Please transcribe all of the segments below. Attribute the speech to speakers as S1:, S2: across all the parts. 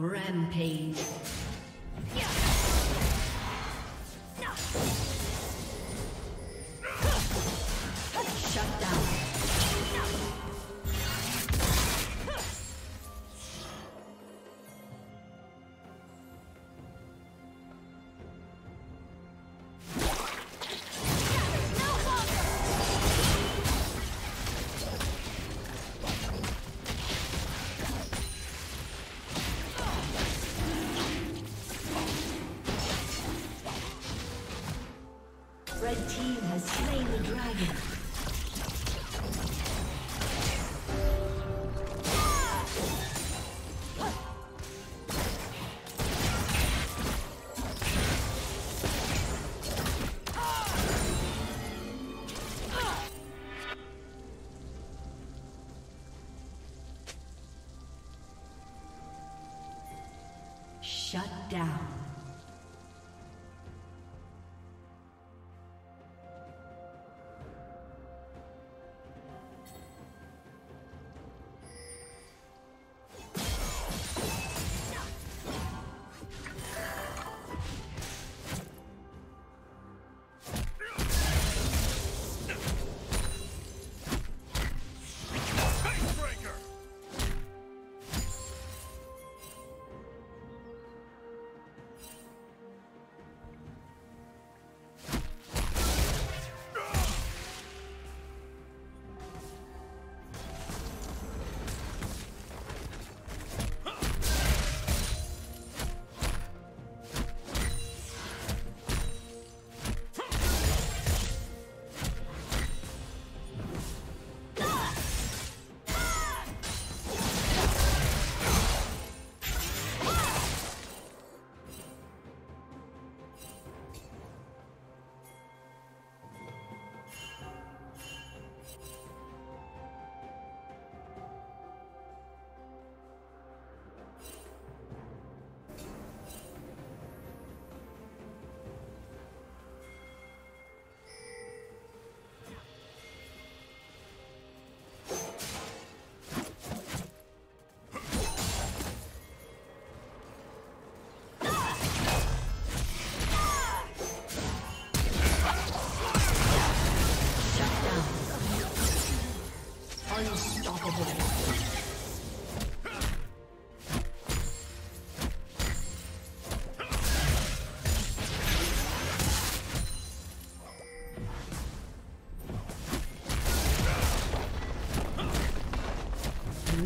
S1: Rampage. Shut down.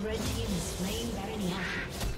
S2: Red team is slain Baron